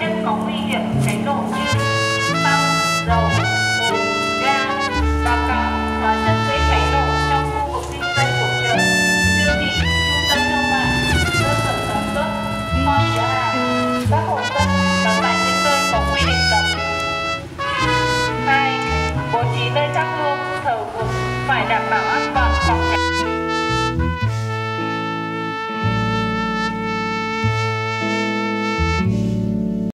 nhân có nguy hiểm cháy nổ như xăng, dầu, bột, ga và cả hóa chất dễ cháy nổ trong khu vực kinh doanh của trường, siêu thị, trung tâm thương mại, cơ sở sản xuất, kho chứa hàng, các hộ dân và tại những nơi có quy định cấm. hai Bố trí nơi thắp hương, thờ cúng phải đảm bảo an toàn phòng